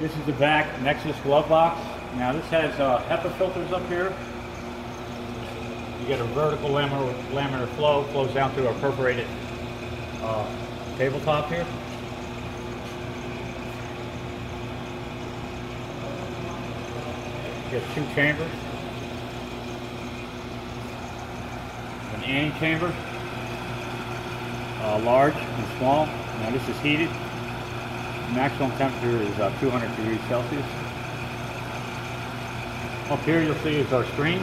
This is the VAC Nexus glove box. Now this has uh, HEPA filters up here. You get a vertical laminar, laminar flow, flows down through a perforated uh, tabletop here. You get two chambers. An ante chamber, uh, large and small. Now this is heated. Maximum temperature is uh, 200 degrees Celsius. Up here you'll see is our screen.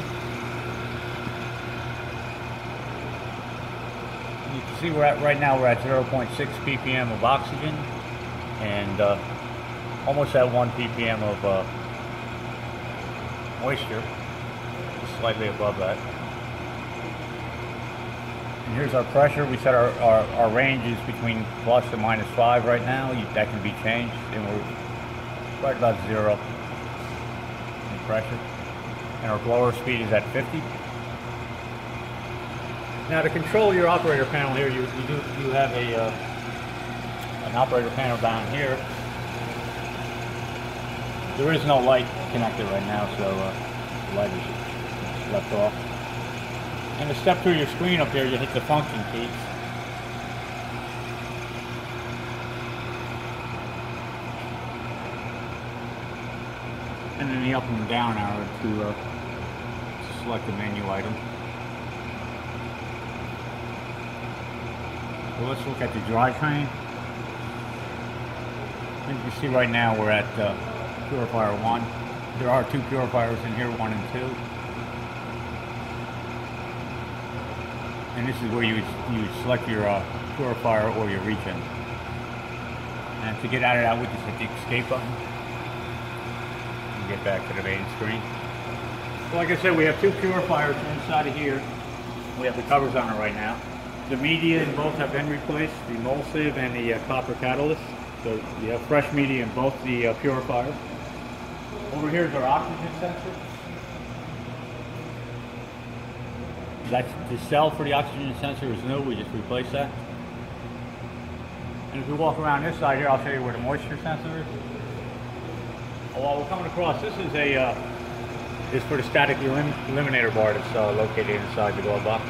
You can see we're at right now we're at 0.6 ppm of oxygen and uh, almost at 1 ppm of uh, moisture, slightly above that. Here's our pressure. We set our, our, our range is between plus and minus 5 right now. You, that can be changed. And we're right about zero in pressure. And our blower speed is at 50. Now to control your operator panel here, you, you do you have a uh, an operator panel down here. There is no light connected right now, so uh, the light is left off. And to step through your screen up here, you hit the function keys. And then the up and down arrow to, uh, select the menu item. So let's look at the Dri-Train. As you see right now we're at uh, purifier 1. There are two purifiers in here, 1 and 2. And this is where you would, you select your uh, purifier or your regen. And to get out of that, we just hit the escape button. And get back to the main screen. So like I said, we have two purifiers inside of here. We have the covers on it right now. The media in both have been replaced, the mol sieve and the uh, copper catalyst. So you have fresh media in both the uh, purifiers. Over here is our oxygen sensor. That's the cell for the oxygen sensor is new. We just replaced that. And if we walk around this side here, I'll show you where the moisture sensor is. Oh, while we're coming across, this is a uh, is for the static elim eliminator bar that's uh, located inside the glove box.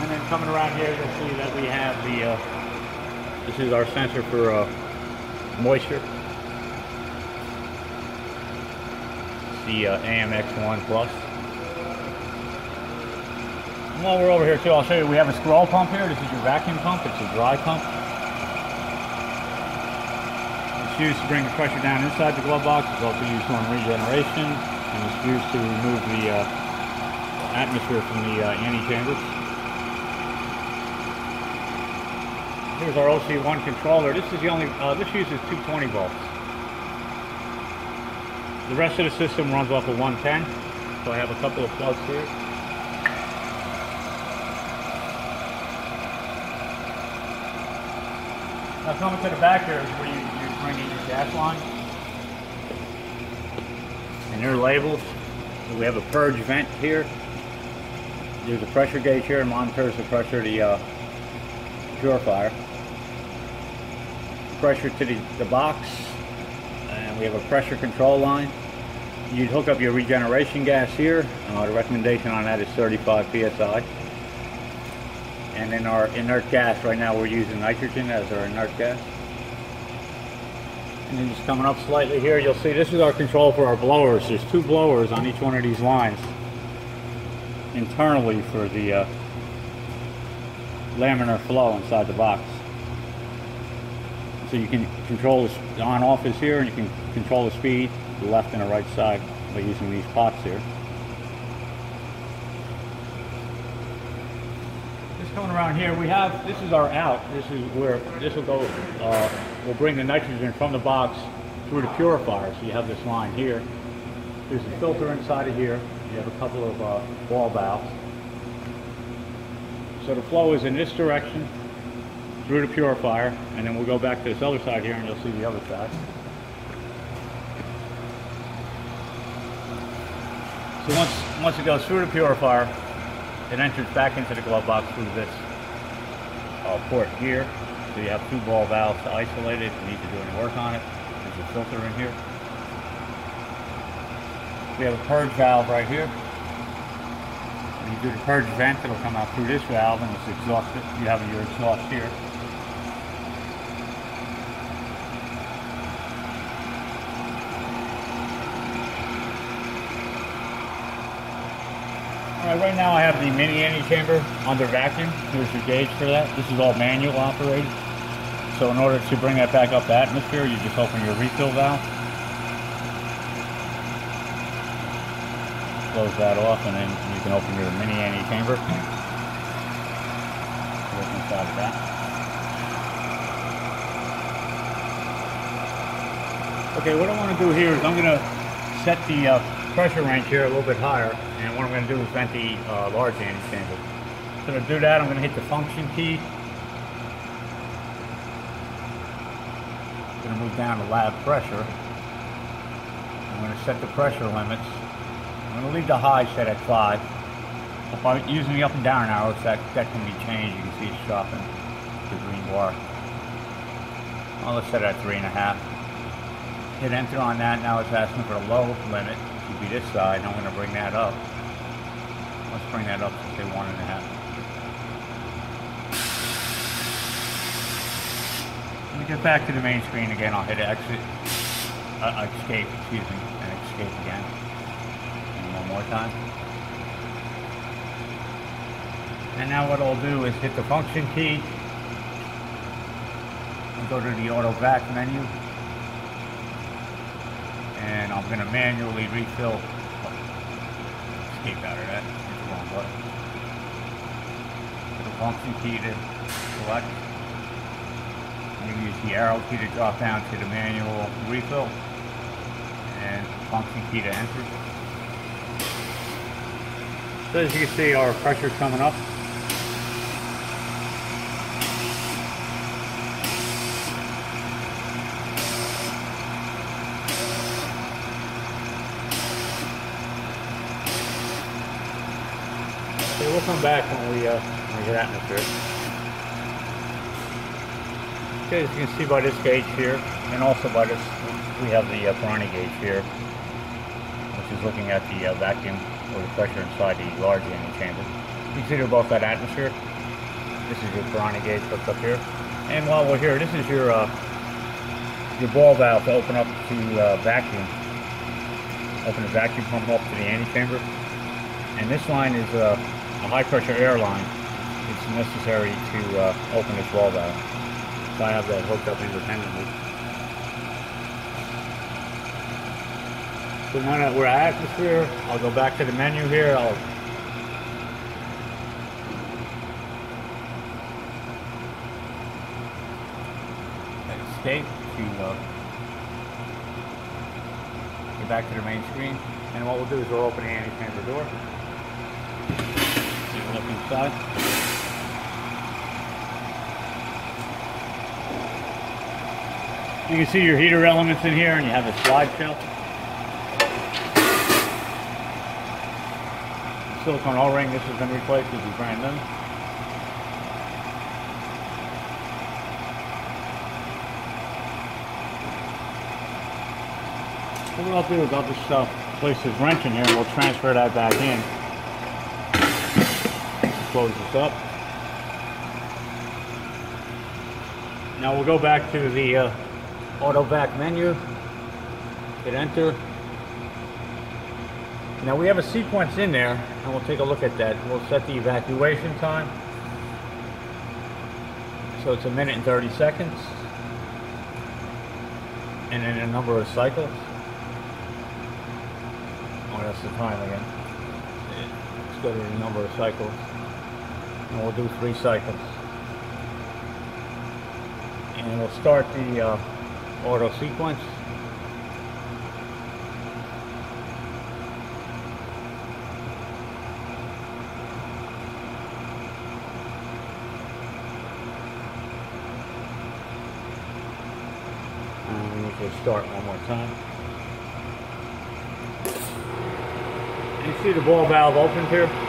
And then coming around here, you'll see that we have the, uh, this is our sensor for uh, moisture. The uh, AMX1 Plus. And while we're over here too, I'll show you, we have a scroll pump here. This is your vacuum pump. It's a dry pump. It's used to bring the pressure down inside the glove box. It's also used during regeneration. And it's used to remove the uh, atmosphere from the uh, ante-chambers. Here's our OC1 controller. This is the only, uh, this uses 220 volts. The rest of the system runs off of 110. So I have a couple of plugs here. Now coming to the back here is where you, you bring in your gas line. And they're labeled. We have a purge vent here. There's a pressure gauge here and monitors the pressure of the uh, purifier. Pressure to the, the box and we have a pressure control line. You'd hook up your regeneration gas here. Uh, the recommendation on that is 35 psi. And then our inert gas, right now we're using nitrogen as our inert gas. And then just coming up slightly here, you'll see this is our control for our blowers. There's two blowers on each one of these lines internally for the uh, laminar flow inside the box. So you can control the on off is here and you can control the speed, left and the right side by using these pots here. Just coming around here, we have, this is our out. This is where, this will go, uh, we'll bring the nitrogen from the box through the purifier. So you have this line here. There's a filter inside of here. You have a couple of uh, ball valves. So the flow is in this direction through the purifier, and then we'll go back to this other side here and you'll see the other side. So once, once it goes through the purifier, it enters back into the glove box through this uh, port here. So you have two ball valves to isolate it if you need to do any work on it. There's a filter in here. We have a purge valve right here. When you do the purge vent, it'll come out through this valve and it's exhausted. You have your exhaust here. Right now I have the mini ante-chamber under vacuum. Here's your gauge for that. This is all manual operated. So in order to bring that back up to atmosphere, you just open your refill valve. Close that off and then you can open your mini ante-chamber. Look inside of that. Okay, what I want to do here is I'm going to set the uh, pressure range here a little bit higher. And what I'm going to do is vent the uh, large chamber. So to do that, I'm going to hit the function key. I'm going to move down to lab pressure. I'm going to set the pressure limits. I'm going to leave the high set at 5. If I'm using the up and down arrows, that, that can be changed. You can see it's dropping the green bar. I'll set it at 3.5. Hit enter on that. Now it's asking for a low limit would be this side, I'm going to bring that up. Let's bring that up to say one and a half. Let me get back to the main screen again. I'll hit exit, uh, escape, excuse me, and escape again. And one more time. And now what I'll do is hit the function key and go to the auto vac menu and I'm going to manually refill. Oh, escape out of that. It's the wrong button. The function key to select. I'm use the arrow key to drop down to the manual refill and function key to enter. So as you can see, our pressure's coming up. Okay, we'll come back when we, uh, when we hit atmosphere. Okay, as you can see by this gauge here, and also by this, we have the uh, Pirani gauge here, which is looking at the uh, vacuum or the pressure inside the large ante chamber. You can see they're both at atmosphere. This is your Pirani gauge hooked up here. And while we're here, this is your uh, your ball valve to open up to uh, vacuum. Open the vacuum pump up to the antechamber. And this line is uh, a high pressure air line, it's necessary to uh, open this valve out. So I have that hooked up independently. So now that we're at atmosphere, I'll go back to the menu here. I'll escape to uh, get back to the main screen. And what we'll do is we'll open the ante-chamber door You can see your heater elements in here and you have a slide shelf. Silicone O-ring, this has been replaced, this is brand new. So what I'll do is I'll just uh, place this wrench in here and we'll transfer that back in close this up. Now we'll go back to the uh, auto vac menu, hit enter. Now we have a sequence in there, and we'll take a look at that. We'll set the evacuation time. So it's a minute and 30 seconds. And then a number of cycles. Oh, that's the time again. Let's go to the number of cycles and we'll do three cycles. And we'll start the uh, auto sequence. And we can start one more time. You see the ball valve opens here?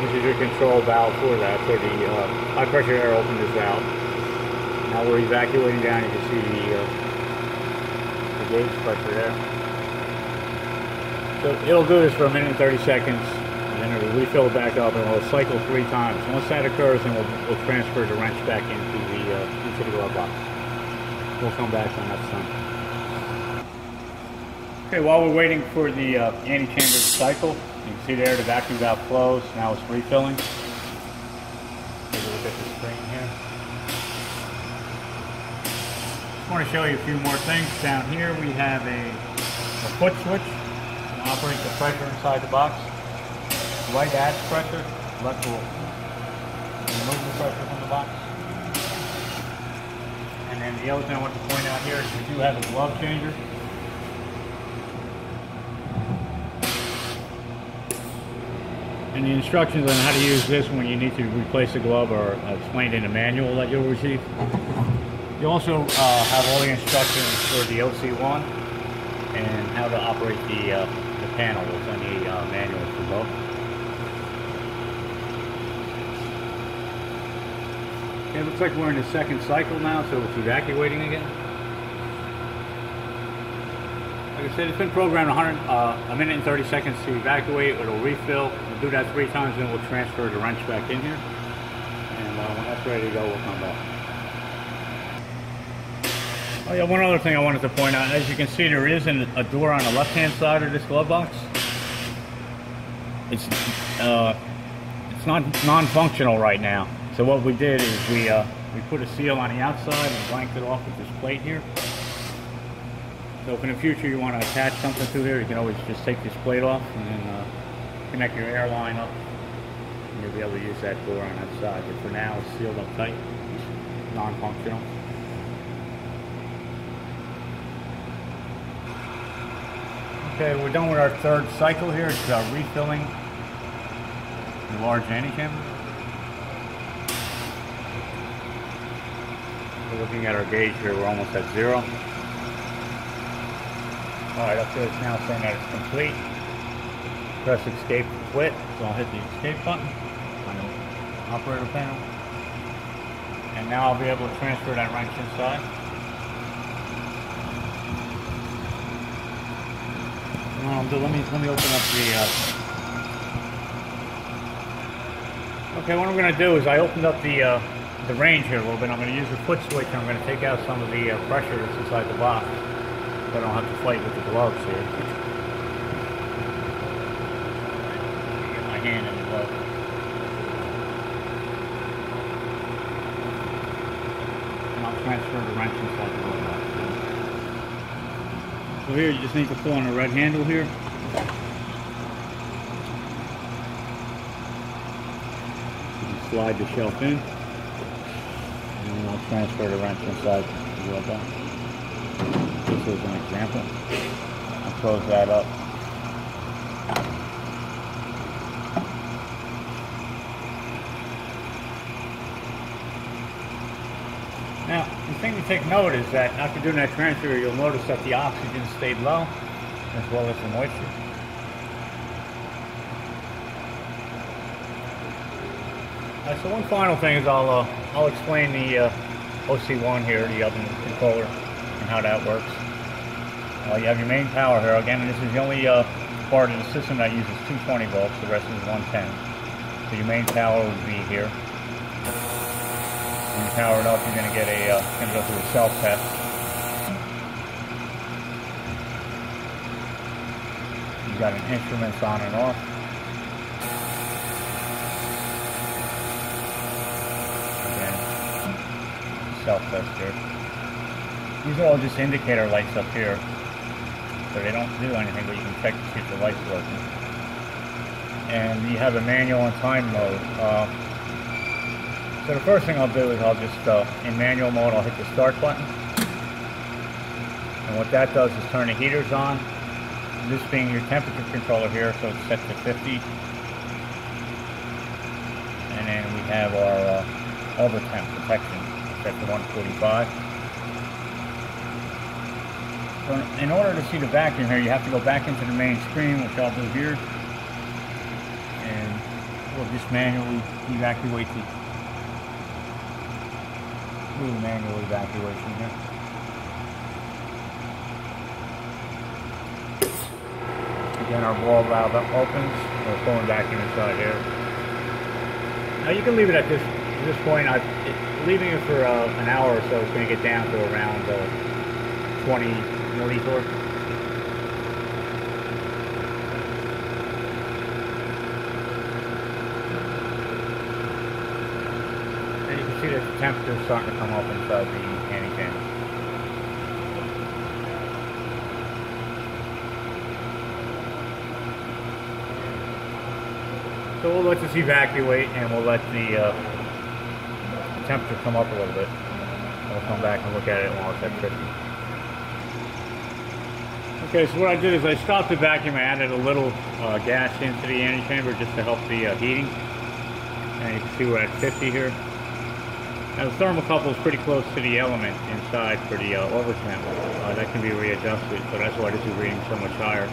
This is your control valve for that, for the uh, high pressure air open this valve. Now we're evacuating down, you can see the, uh, the gauge pressure there. So it'll do this for a minute and 30 seconds, and then it'll refill it back up, and it'll cycle three times. Once that occurs, then we'll, we'll transfer the wrench back into the, uh, into the glove box. We'll come back when that's done. Okay, while we're waiting for the uh, ante-chamber to cycle, you can see there the vacuum valve closed. Now it's refilling. Take a look at the screen here. Just want to show you a few more things. Down here we have a, a foot switch to operate the pressure inside the box. Right adds pressure, left will remove the pressure from the box. And then the other thing I want to point out here is we do have a glove changer. And the instructions on how to use this when you need to replace a glove are explained in the manual that you'll receive. You also uh, have all the instructions for the OC1 and how to operate the, uh, the panel. There's any uh, manuals for both. Okay, it looks like we're in the second cycle now, so it's evacuating again. Like I said, it's been programmed 100, uh, a minute and 30 seconds to evacuate. It'll refill. Do that three times, then we'll transfer the wrench back in here. And uh, when that's ready to go, we'll come back. Oh yeah, one other thing I wanted to point out. As you can see, there is an, a door on the left-hand side of this glove box. It's uh, it's not non-functional right now. So what we did is we uh, we put a seal on the outside and blanked it off with this plate here. So if in the future you want to attach something to here, you can always just take this plate off and then uh, connect your air line up. And you'll be able to use that door on that side. But for now, it's sealed up tight. Non-functional. Okay, we're done with our third cycle here. It's uh, refilling the large ante-chamber. We're looking at our gauge here. We're almost at zero. Alright, up there it's now saying that it's complete. Press escape to quit. So I'll hit the escape button on the operator panel. And now I'll be able to transfer that wrench inside. Um, let me let me open up the. Uh... Okay, what I'm going to do is I opened up the uh, the range here a little bit. I'm going to use the foot switch. and I'm going to take out some of the uh, pressure that's inside the box. So I don't have to fight with the gloves here. Get my hand in the glove. I'll transfer the wrench inside the glove box. So here you just need to pull on the red handle here. slide the shelf in. And I'll transfer the wrench inside the glove box. This is an example. I'll close that up. Now, the thing to take note is that after doing that transfer, you'll notice that the oxygen stayed low, as well as the moisture. Uh, so one final thing is I'll, uh, I'll explain the uh, OC1 here, the oven controller, and how that works. Uh, you have your main power here. Again, this is the only uh, part of the system that uses 220 volts. The rest is 110. So your main power would be here. You power it up, you're going to get a, uh, going to go through a self test. You've got an instruments on and off. Again, self test here. These are all just indicator lights up here. So they don't do anything, but you can check to see if the light's working. And you have a manual and time mode. Uh, so the first thing I'll do is I'll just, uh, in manual mode, I'll hit the start button. And what that does is turn the heaters on. This being your temperature controller here, so it's set to 50. And then we have our uh, over temp protection set to 145. So in order to see the vacuum here, you have to go back into the main screen, which I'll do here. And we'll just manually evacuate the do manual evacuation here. Again, our ball valve opens. We're pulling vacuum inside here. Now you can leave it at this this point. I leaving it for uh, an hour or so. It's going to get down to around uh, 20 millitorr. See that the temperature is starting to come up inside the ante-chamber. So we'll let this evacuate and we'll let the, uh, temperature come up a little bit. We'll come back and look at it while it's at 50. Okay, so what I did is I stopped the vacuum. I added a little uh, gas into the antechamber just to help the uh, heating. And you can see we're at 50 here. Now the thermocouple is pretty close to the element inside for the uh, overtemp. Uh, that can be readjusted, so that's why this is reading so much higher.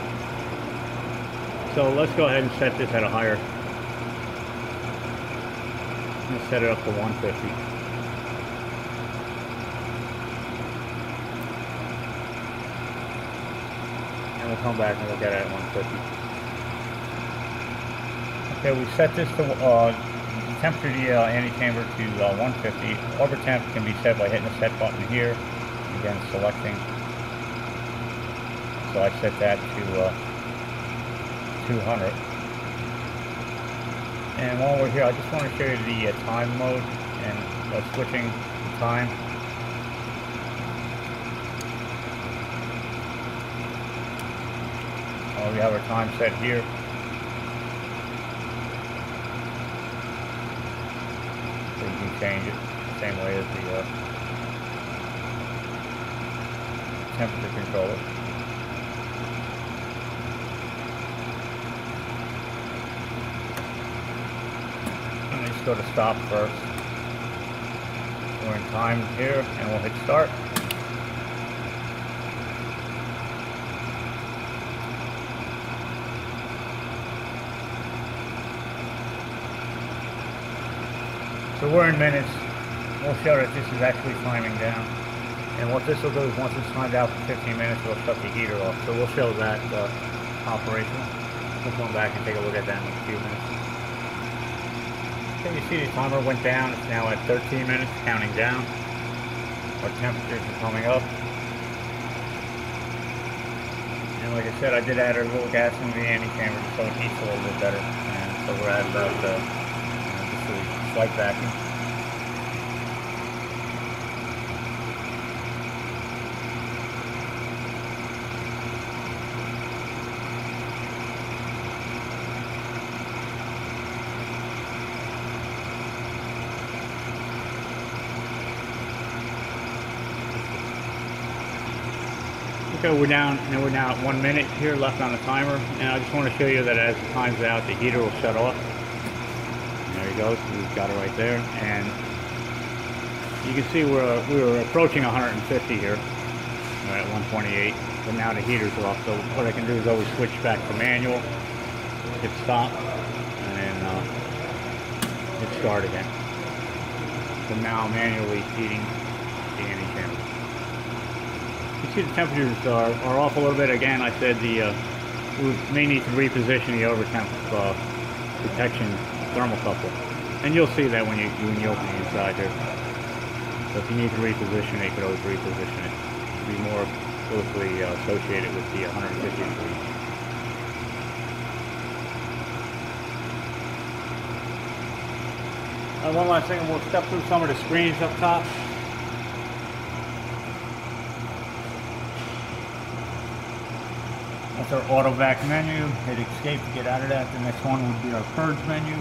So let's go ahead and set this at a higher. Let's set it up to 150. And we'll come back and look at it at 150. Okay, we set this to uh, temperature the antechamber to uh, 150. Over temp can be set by hitting the set button here. Again, selecting. So I set that to uh, 200. And while we're here, I just want to show you the uh, time mode and uh, switching time. Uh, we have our time set here. Change it the same way as the uh, temperature controller. Let me just go to stop first. We're in time here and we'll hit start. So we're in minutes. We'll show that this is actually climbing down. And what this will do is once it's timed out for 15 minutes, we'll shut the heater off. So we'll show that uh, operational. We'll come back and take a look at that in a few minutes. Okay, you see the timer went down. It's now at 13 minutes, counting down. Our temperatures are coming up. And like I said, I did add a little gas into the antechamber so it heats a little bit better. And so we're at about uh, a vacuum. Okay, we're down, and we're now at one minute here left on the timer, and I just want to show you that as it time's out, the heater will shut off. Goes, we've got it right there, and you can see we're, we're approaching 150 here. At 128, but now the heater's off, so what I can do is always switch back to manual, hit stop, and then uh, hit start again. So now manually heating the ante-chamber. You see the temperatures are, are off a little bit. Again, I said the uh, we may need to reposition the overtemp uh, protection thermocouple. And you'll see that when you when you open the inside here. So if you need to reposition it, you could always reposition it to be more closely uh, associated with the 150 degrees. Uh, one last thing, we'll step through some of the screens up top. That's our auto vac menu. Hit escape to get out of that. The next one would be our purge menu.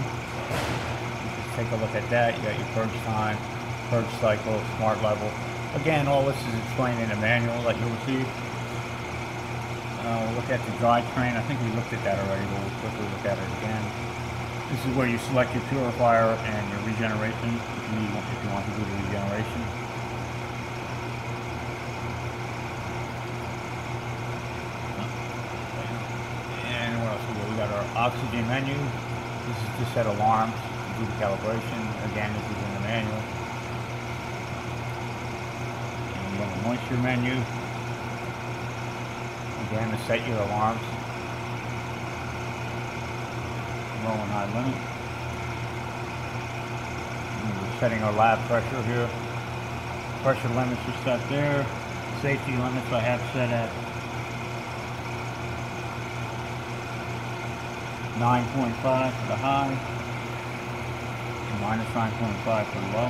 Take a look at that. You got your purge time, purge cycle, smart level. Again, all this is explained in a manual that you'll receive. Uh, we'll look at the Dri-Train. I think we looked at that already, but we'll quickly look at it again. This is where you select your purifier and your regeneration if you, need, if you want to do the regeneration. And what else we got? We got our oxygen menu. This is to set alarms, do the calibration. Again, this is in the manual. And you have a moisture menu. Again, to set your alarms. Low and high limit. And we're setting our lab pressure here. Pressure limits are set there. Safety limits I have set at 9.5 for the high, minus 9.5 for low.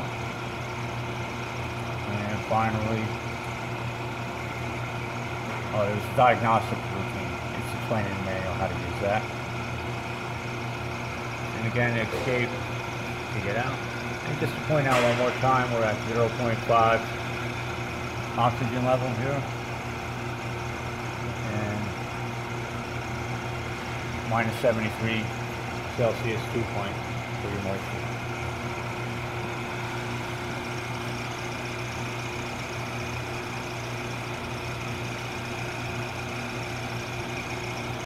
And finally, oh, there's a diagnostic routine. It's explained in the manual how to use that. And again, escape to get out. And just to point out one more time, we're at 0.5 oxygen level here. And minus 73 Celsius dew point for your moisture.